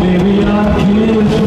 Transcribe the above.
baby, I'm here.